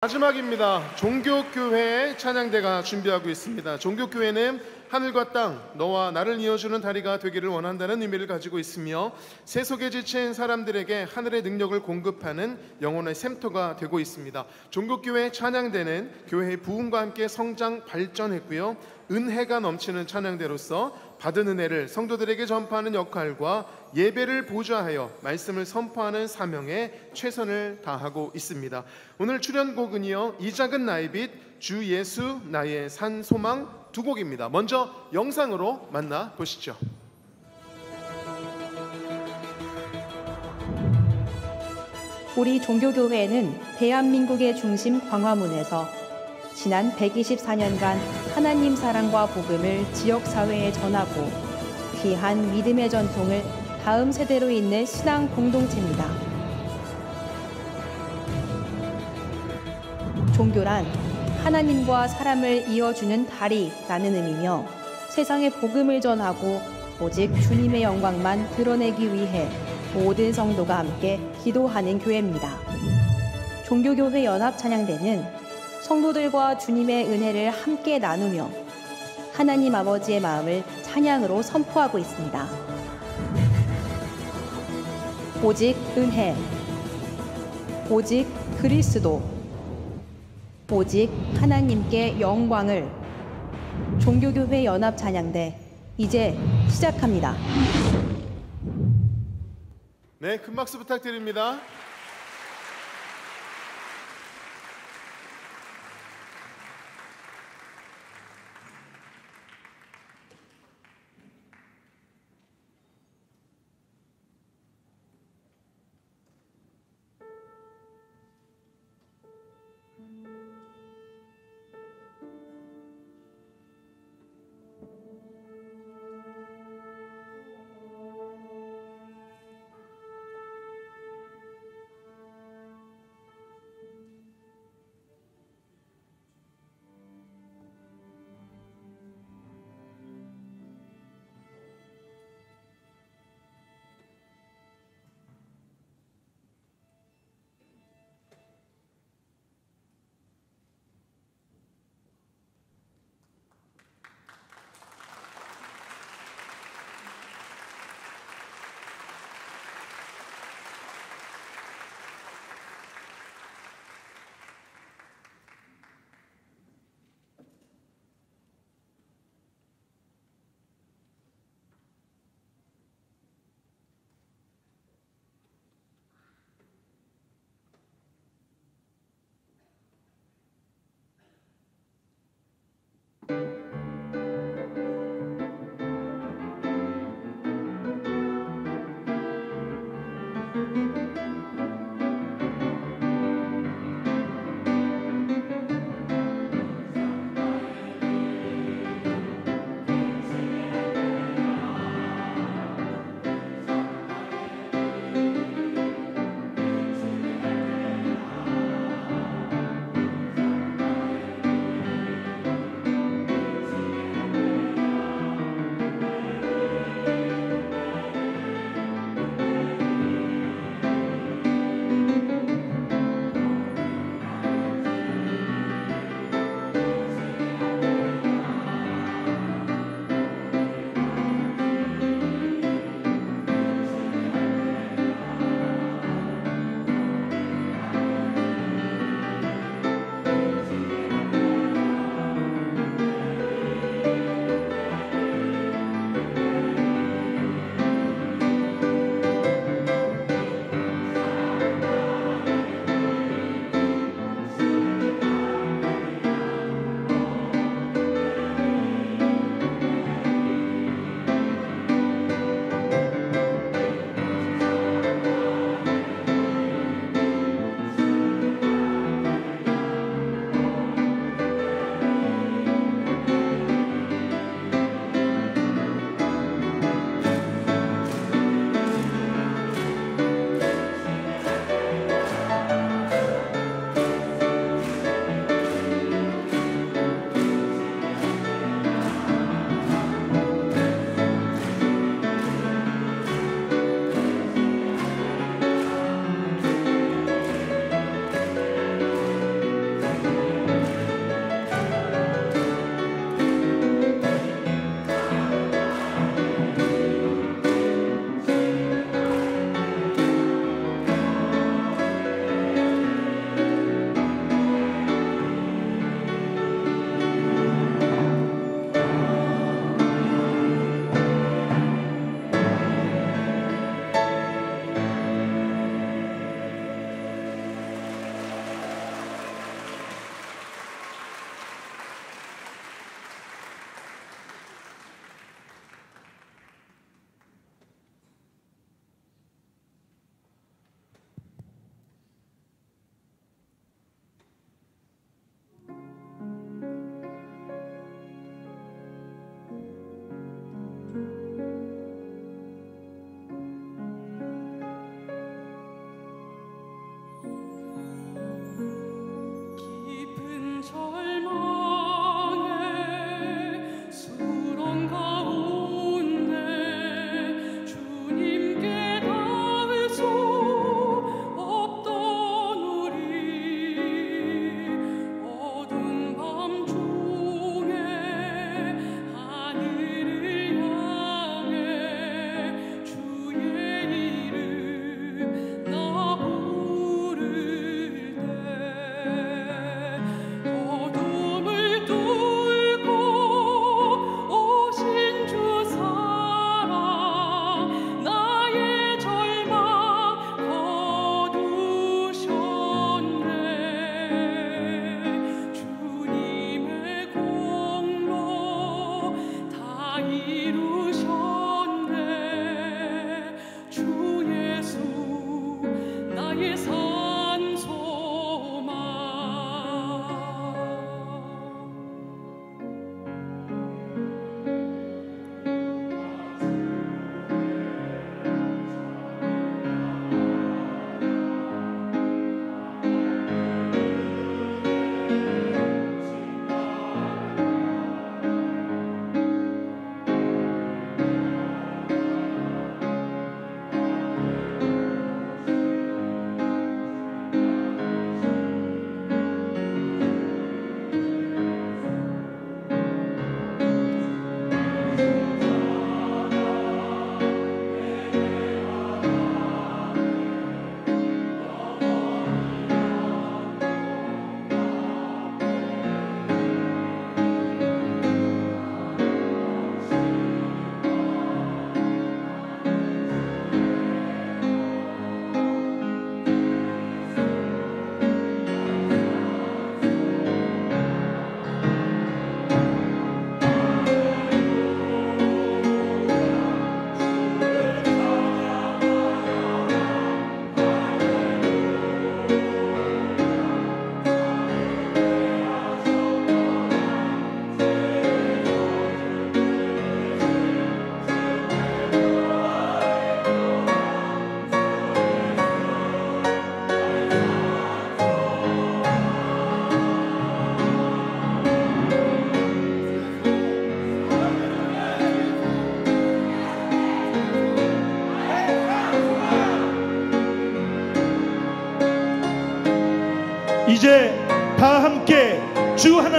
마지막입니다. 종교교회 찬양대가 준비하고 있습니다. 종교교회는 하늘과 땅, 너와 나를 이어주는 다리가 되기를 원한다는 의미를 가지고 있으며 세속에 지친 사람들에게 하늘의 능력을 공급하는 영혼의 샘터가 되고 있습니다. 종교교회 찬양대는 교회의 부흥과 함께 성장 발전했고요. 은혜가 넘치는 찬양대로서 받은 은혜를 성도들에게 전파하는 역할과 예배를 보좌하여 말씀을 선포하는 사명에 최선을 다하고 있습니다. 오늘 출연곡은요. 이 작은 나의 빛, 주 예수 나의 산 소망 두 곡입니다. 먼저 영상으로 만나 보시죠. 우리 종교교회는 대한민국의 중심 광화문에서 지난 124년간 하나님 사랑과 복음을 지역 사회에 전하고 귀한 믿음의 전통을 다음 세대로 잇는 신앙 공동체입니다. 종교란 하나님과 사람을 이어주는 다리라는 의미며 세상에 복음을 전하고 오직 주님의 영광만 드러내기 위해 모든 성도가 함께 기도하는 교회입니다. 종교교회 연합 찬양대는 성도들과 주님의 은혜를 함께 나누며 하나님 아버지의 마음을 찬양으로 선포하고 있습니다. 오직 은혜, 오직 그리스도, 오직 하나님께 영광을 종교교회 연합 찬양대 이제 시작합니다. 네, 큰 박수 부탁드립니다.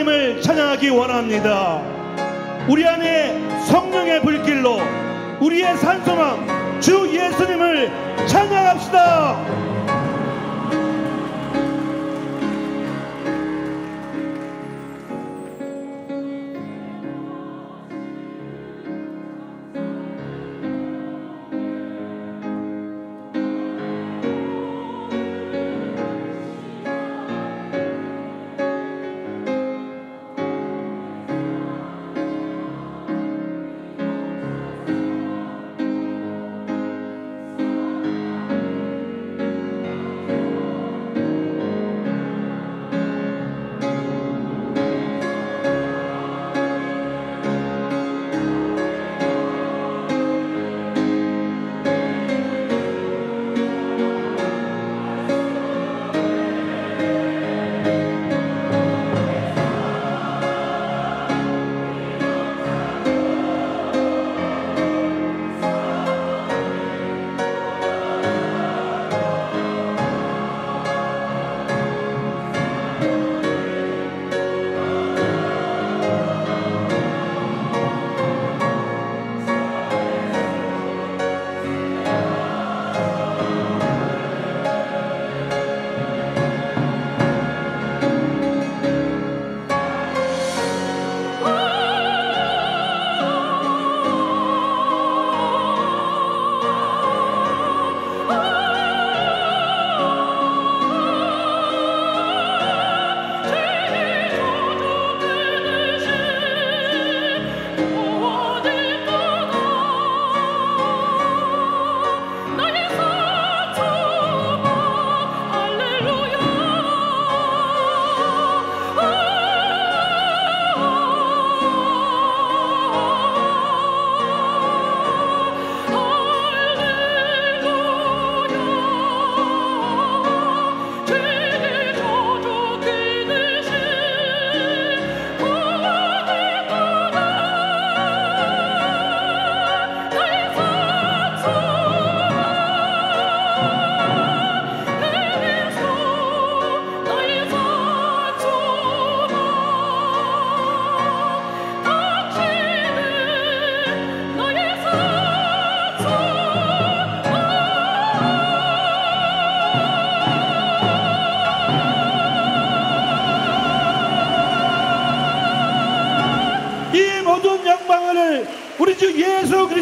하나님을 찬양하기 원합니다. 우리 안에 성령의 불길로 우리의 산소망 주 예수님을 찬양합시다.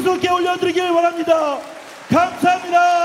그리스도께 올려드리길 원합니다. 감사합니다.